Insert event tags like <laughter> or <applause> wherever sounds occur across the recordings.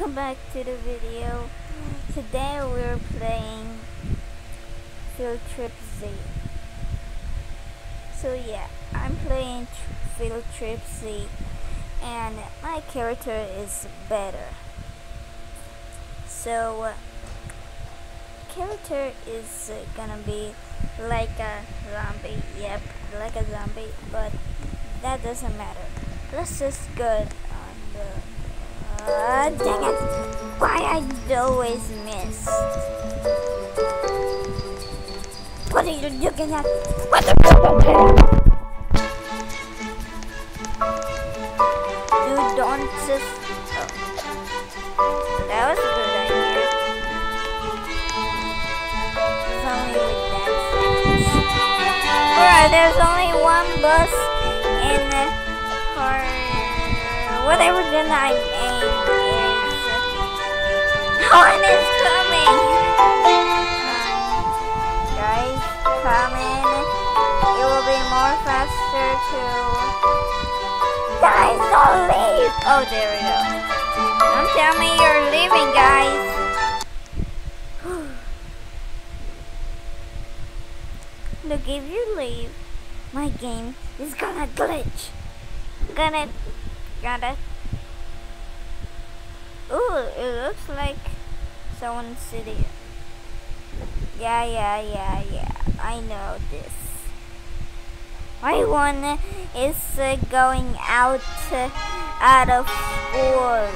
welcome back to the video. Today we're playing Field Trip Z. So yeah, I'm playing Field Trip Z and my character is better. So uh, character is uh, gonna be like a zombie. Yep, like a zombie, but that doesn't matter. Let's just go on the uh, dang it. Why I always miss? What are you looking at? What the You don't just... Oh. That was a good idea. There's only one bus in the car. Whatever the night to... Guys, don't leave! Oh, there we go. Don't tell me you're leaving, guys. <sighs> Look, if you leave, my game is gonna glitch. Gonna... Gonna... Ooh, it looks like someone's sitting. Yeah, yeah, yeah, yeah. I know this. My one is uh, going out uh, out of school.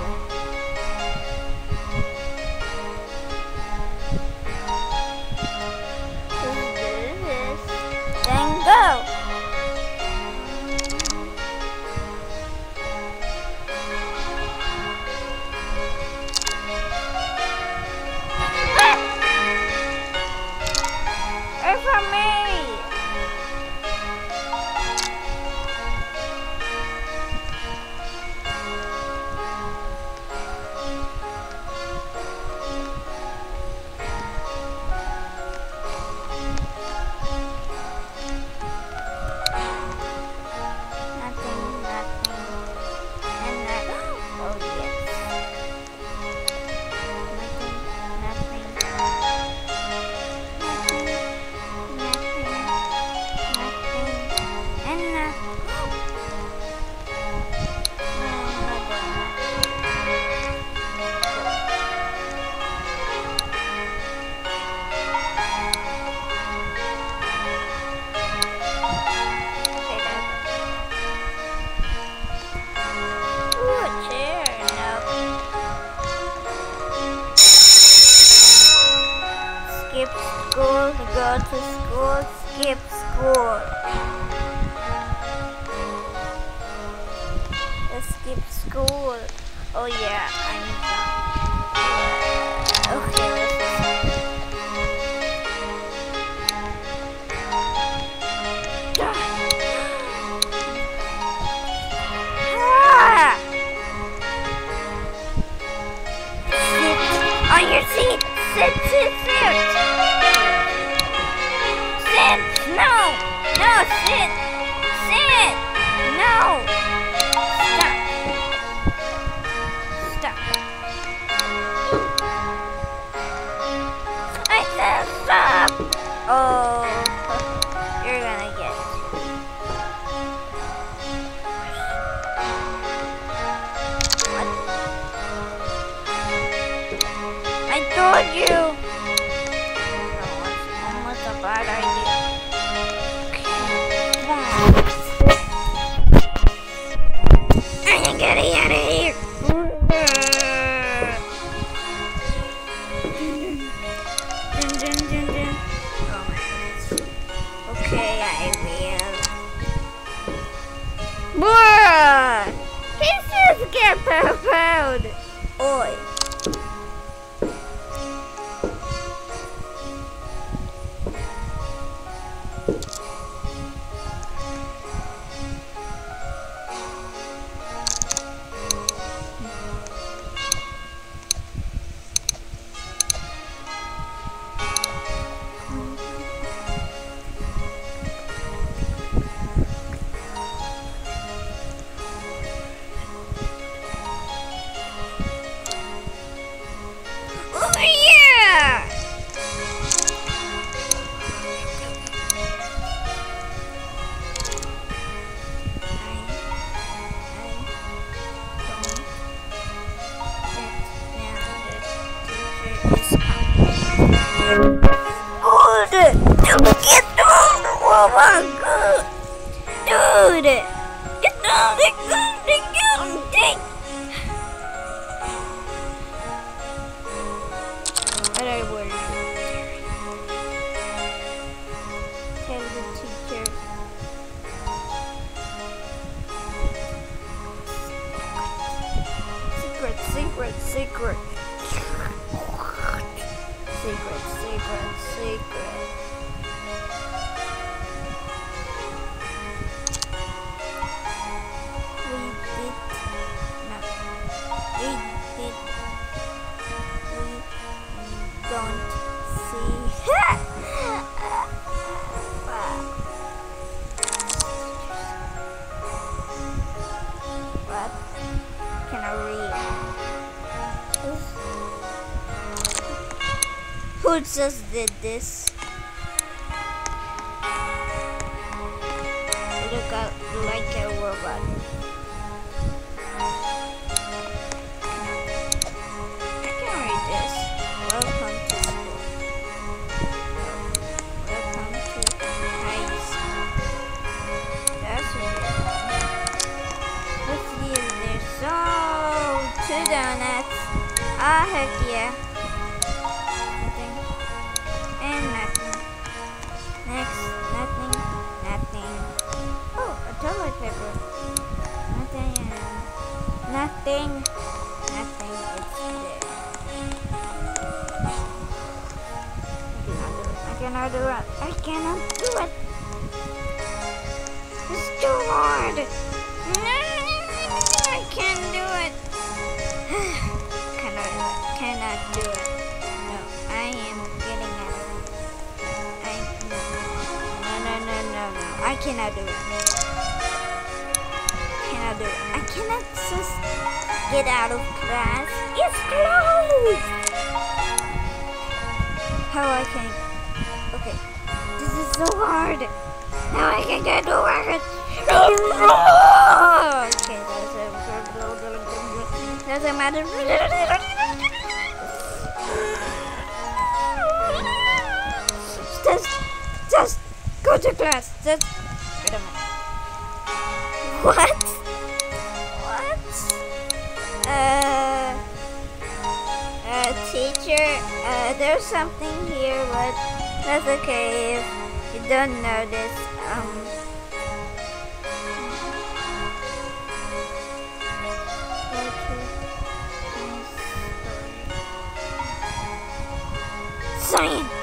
Then go. Go to school, skip school. Let's skip school. Oh yeah, I'm done. Okay, sit! Sit! No! Stop! Stop. I said stop! Oh, you're gonna get What? I told you! Don't see. <laughs> what can I read? Who just did this? Nothing. Nothing. It's there. I cannot do it. I cannot do it. It's too hard. I can't do it. cannot do it. Cannot do it. No, I am getting out of it. I no, no, no, no, no. I cannot do it. I cannot just get out of class. It's closed. How I can? Okay, this is so hard. Now I can get over it. Okay, doesn't doesn't matter. Just, just go to class. Just a? What? Teacher. Uh, there's something here, but that's okay if you don't notice. Um. Science.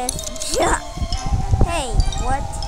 Hey, what?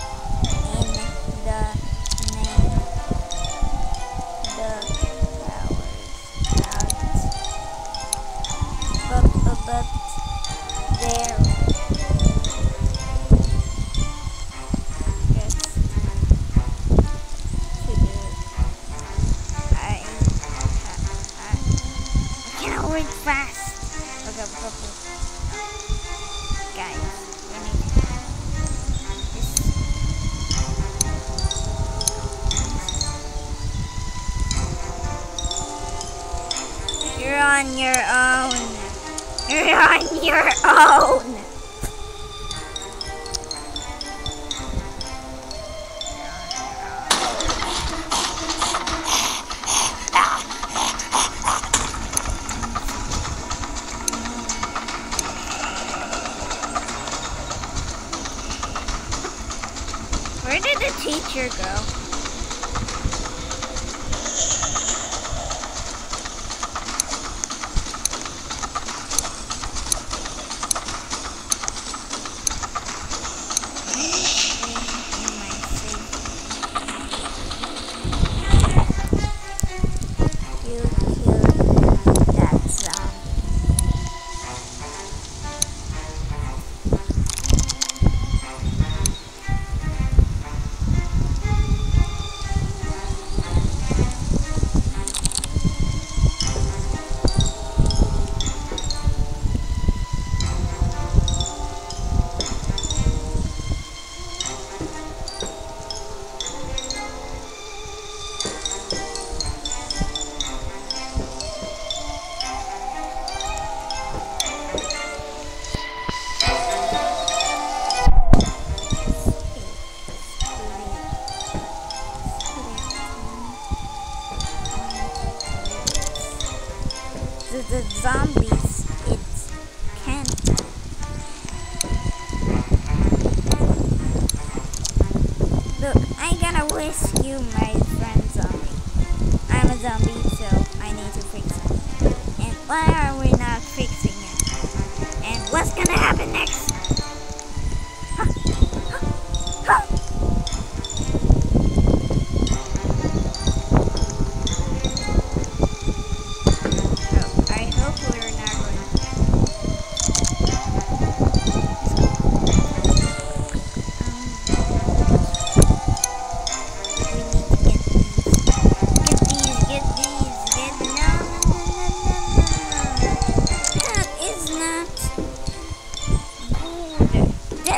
Where did the teacher go?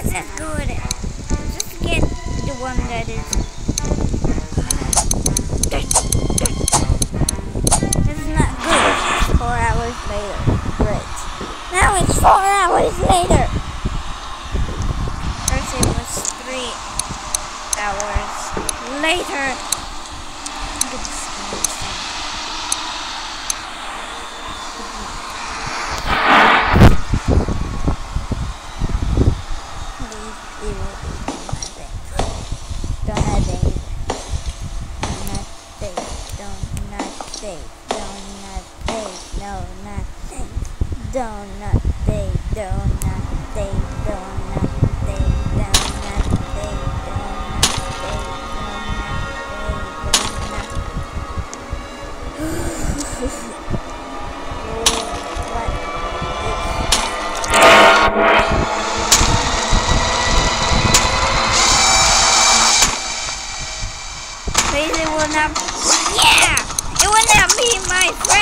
this is good. Just get the one that is. This is not good. Four hours later. Great. Now it's four hours later. First it was three hours later. Nice!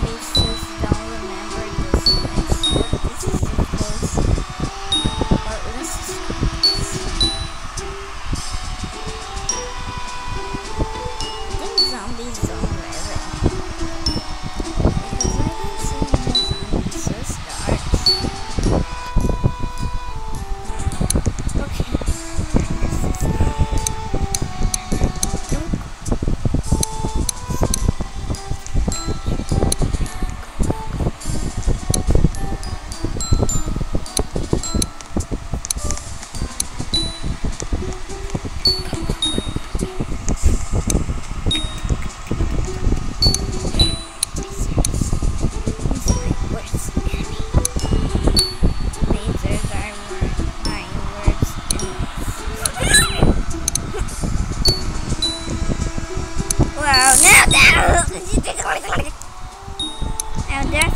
Think zombies now